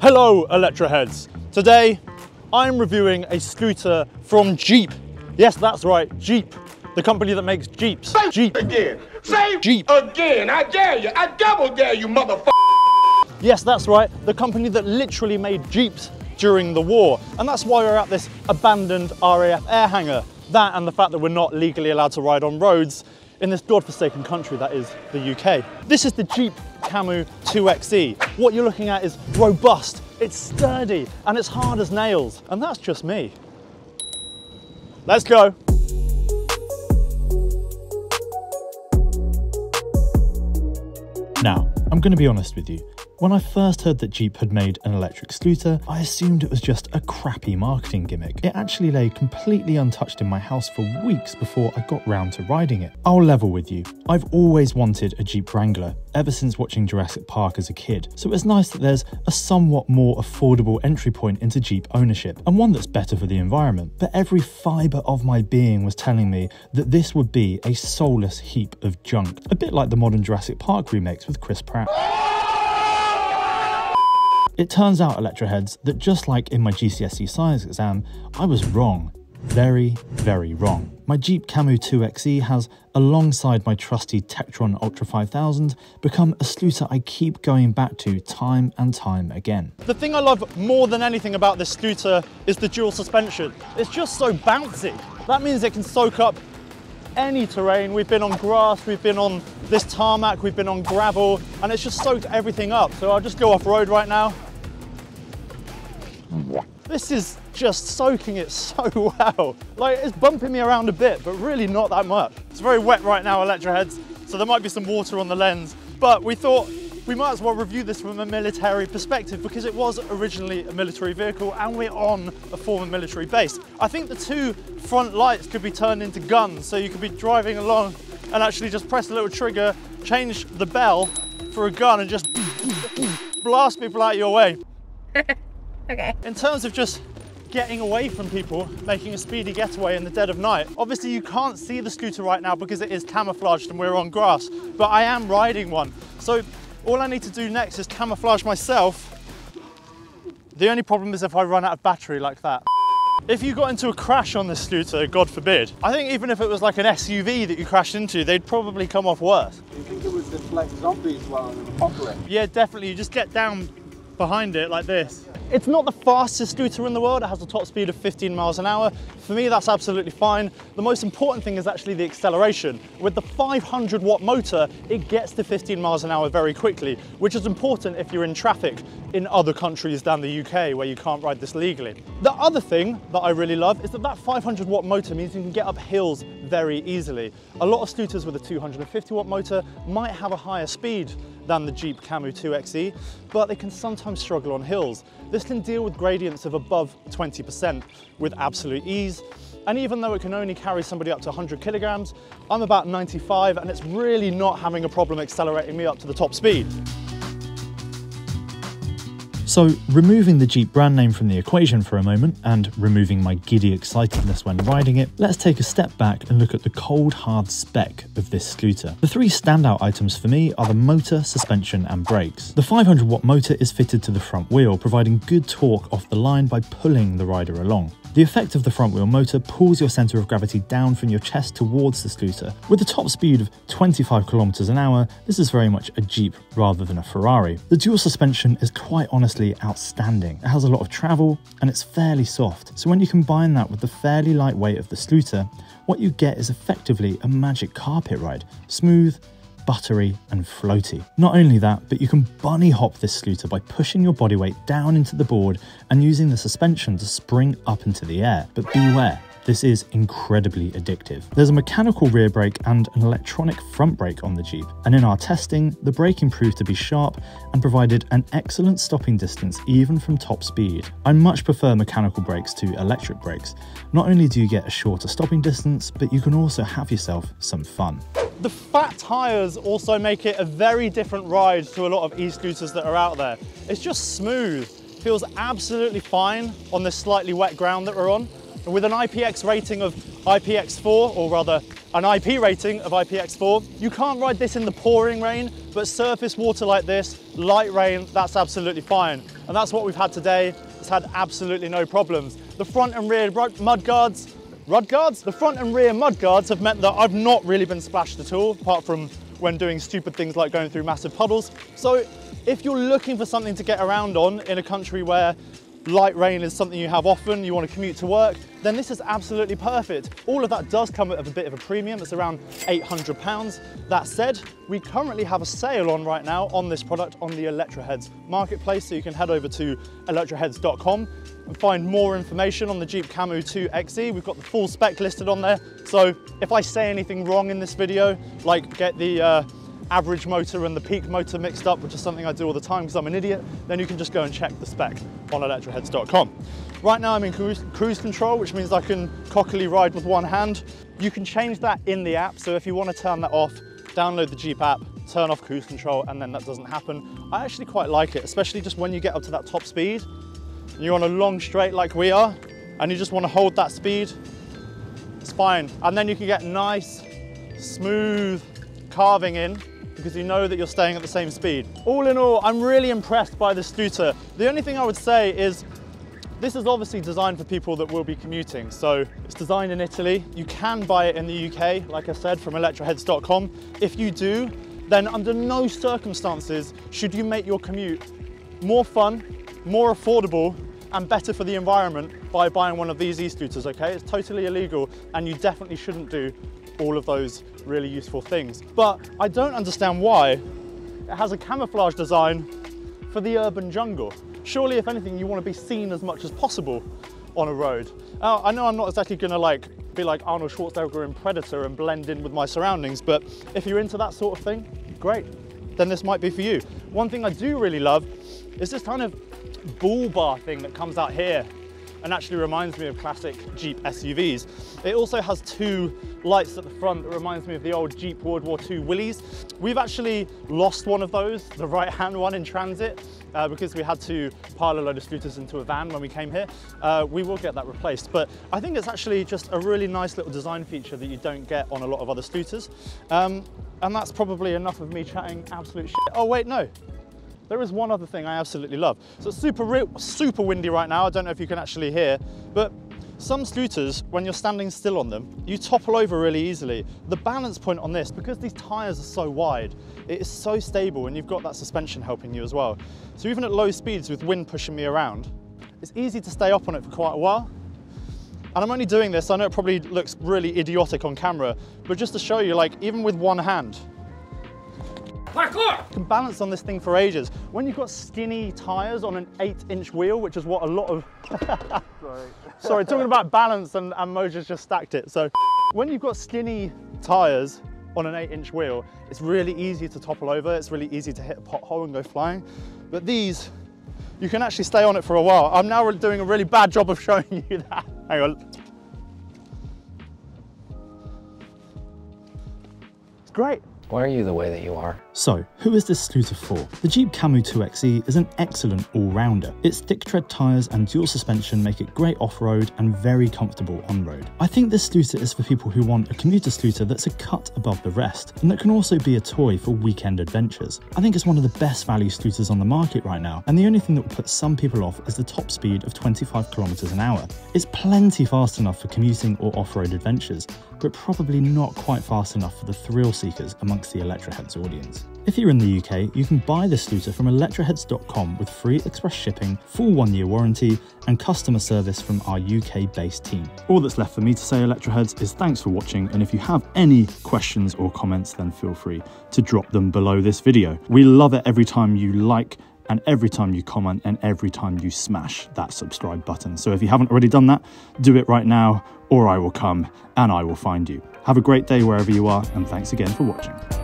Hello, Electroheads. Today, I'm reviewing a scooter from Jeep. Yes, that's right, Jeep. The company that makes Jeeps. Say Jeep. Again. Say Jeep. again. I dare you. I double dare you, motherfucker. Yes, that's right, the company that literally made Jeeps during the war. And that's why we're at this abandoned RAF air hangar. That and the fact that we're not legally allowed to ride on roads in this godforsaken country that is the UK. This is the Jeep Camou 2XE. What you're looking at is robust, it's sturdy, and it's hard as nails. And that's just me. Let's go. Now, I'm going to be honest with you. When I first heard that Jeep had made an electric scooter, I assumed it was just a crappy marketing gimmick. It actually lay completely untouched in my house for weeks before I got round to riding it. I'll level with you. I've always wanted a Jeep Wrangler, ever since watching Jurassic Park as a kid, so it's nice that there's a somewhat more affordable entry point into Jeep ownership, and one that's better for the environment. But every fibre of my being was telling me that this would be a soulless heap of junk, a bit like the modern Jurassic Park remakes with Chris Pratt. It turns out, Electroheads, that just like in my GCSE science exam, I was wrong. Very, very wrong. My Jeep Camou 2XE has, alongside my trusty Techtron Ultra 5000, become a scooter I keep going back to time and time again. The thing I love more than anything about this scooter is the dual suspension. It's just so bouncy. That means it can soak up any terrain. We've been on grass, we've been on this tarmac, we've been on gravel, and it's just soaked everything up. So I'll just go off road right now. This is just soaking it so well. Like it's bumping me around a bit, but really not that much. It's very wet right now, Electroheads, so there might be some water on the lens, but we thought we might as well review this from a military perspective because it was originally a military vehicle and we're on a former military base. I think the two front lights could be turned into guns, so you could be driving along and actually just press a little trigger, change the bell for a gun and just blast people out of your way. Okay. In terms of just getting away from people, making a speedy getaway in the dead of night. Obviously you can't see the scooter right now because it is camouflaged and we're on grass, but I am riding one. So all I need to do next is camouflage myself. The only problem is if I run out of battery like that. If you got into a crash on this scooter, God forbid, I think even if it was like an SUV that you crashed into, they'd probably come off worse. You think it was just like zombies rather than apocalypse? Yeah, definitely. You just get down behind it like this. It's not the fastest scooter in the world. It has a top speed of 15 miles an hour. For me, that's absolutely fine. The most important thing is actually the acceleration. With the 500 watt motor, it gets to 15 miles an hour very quickly, which is important if you're in traffic in other countries than the UK where you can't ride this legally. The other thing that I really love is that that 500 watt motor means you can get up hills very easily. A lot of scooters with a 250 watt motor might have a higher speed than the Jeep Camou 2XE, but they can sometimes struggle on hills. This can deal with gradients of above 20% with absolute ease. And even though it can only carry somebody up to 100 kilograms, I'm about 95 and it's really not having a problem accelerating me up to the top speed. So, removing the Jeep brand name from the equation for a moment and removing my giddy excitedness when riding it, let's take a step back and look at the cold hard spec of this scooter. The three standout items for me are the motor, suspension, and brakes. The 500 watt motor is fitted to the front wheel, providing good torque off the line by pulling the rider along. The effect of the front wheel motor pulls your centre of gravity down from your chest towards the scooter. With a top speed of 25 kilometers an hour, this is very much a Jeep rather than a Ferrari. The dual suspension is quite honestly outstanding. It has a lot of travel and it's fairly soft, so when you combine that with the fairly light weight of the scooter, what you get is effectively a magic carpet ride. Smooth, buttery and floaty. Not only that, but you can bunny hop this scooter by pushing your body weight down into the board and using the suspension to spring up into the air. But beware, this is incredibly addictive. There's a mechanical rear brake and an electronic front brake on the Jeep, and in our testing, the braking proved to be sharp and provided an excellent stopping distance even from top speed. I much prefer mechanical brakes to electric brakes. Not only do you get a shorter stopping distance, but you can also have yourself some fun. The fat tyres also make it a very different ride to a lot of e-scooters that are out there. It's just smooth, feels absolutely fine on this slightly wet ground that we're on. With an IPX rating of IPX4, or rather an IP rating of IPX4, you can't ride this in the pouring rain but surface water like this, light rain, that's absolutely fine. And that's what we've had today. It's had absolutely no problems. The front and rear mud guards, Rud guards? The front and rear mud guards have meant that I've not really been splashed at all, apart from when doing stupid things like going through massive puddles. So if you're looking for something to get around on in a country where light rain is something you have often, you want to commute to work, then this is absolutely perfect. All of that does come at a bit of a premium. It's around 800 pounds. That said, we currently have a sale on right now on this product on the Electroheads marketplace. So you can head over to electroheads.com and find more information on the Jeep Camou 2 XE. We've got the full spec listed on there. So if I say anything wrong in this video, like get the uh, average motor and the peak motor mixed up, which is something I do all the time because I'm an idiot, then you can just go and check the spec on electroheads.com. Right now I'm in cruise, cruise control, which means I can cockily ride with one hand. You can change that in the app, so if you want to turn that off, download the Jeep app, turn off cruise control, and then that doesn't happen. I actually quite like it, especially just when you get up to that top speed, you're on a long straight like we are, and you just want to hold that speed, it's fine. And then you can get nice, smooth carving in because you know that you're staying at the same speed. All in all, I'm really impressed by this scooter. The only thing I would say is this is obviously designed for people that will be commuting. So it's designed in Italy. You can buy it in the UK, like I said, from electroheads.com. If you do, then under no circumstances should you make your commute more fun, more affordable, and better for the environment by buying one of these e-scooters, okay? It's totally illegal and you definitely shouldn't do all of those really useful things. But I don't understand why it has a camouflage design for the urban jungle. Surely, if anything, you want to be seen as much as possible on a road. Uh, I know I'm not exactly gonna like be like Arnold Schwarzenegger in Predator and blend in with my surroundings, but if you're into that sort of thing, great, then this might be for you. One thing I do really love is this kind of bull bar thing that comes out here and actually reminds me of classic Jeep SUVs. It also has two lights at the front that reminds me of the old Jeep World War II Willys. We've actually lost one of those, the right-hand one in transit, uh, because we had to pile a load of scooters into a van when we came here. Uh, we will get that replaced, but I think it's actually just a really nice little design feature that you don't get on a lot of other scooters. Um, and that's probably enough of me chatting absolute shit. Oh wait, no, there is one other thing I absolutely love. So it's super, super windy right now. I don't know if you can actually hear, but some scooters, when you're standing still on them, you topple over really easily. The balance point on this, because these tires are so wide, it is so stable and you've got that suspension helping you as well. So even at low speeds with wind pushing me around, it's easy to stay up on it for quite a while. And I'm only doing this, I know it probably looks really idiotic on camera, but just to show you, like, even with one hand, Parkour! You can balance on this thing for ages. When you've got skinny tyres on an eight inch wheel, which is what a lot of... Sorry. Sorry, talking about balance and, and Moja's just stacked it. So when you've got skinny tyres on an eight inch wheel, it's really easy to topple over. It's really easy to hit a pothole and go flying. But these, you can actually stay on it for a while. I'm now doing a really bad job of showing you that. Hang on. It's great. Why are you the way that you are? So, who is this scooter for? The Jeep Camou 2XE is an excellent all-rounder. Its thick tread tyres and dual suspension make it great off-road and very comfortable on-road. I think this scooter is for people who want a commuter scooter that's a cut above the rest, and that can also be a toy for weekend adventures. I think it's one of the best value scooters on the market right now, and the only thing that will put some people off is the top speed of 25 kilometers an hour. It's plenty fast enough for commuting or off-road adventures, but probably not quite fast enough for the thrill seekers amongst the Electroheads audience. If you're in the UK, you can buy this scooter from electroheads.com with free express shipping, full one year warranty, and customer service from our UK based team. All that's left for me to say, Electroheads, is thanks for watching. And if you have any questions or comments, then feel free to drop them below this video. We love it every time you like and every time you comment and every time you smash that subscribe button. So if you haven't already done that, do it right now, or I will come and I will find you. Have a great day wherever you are, and thanks again for watching.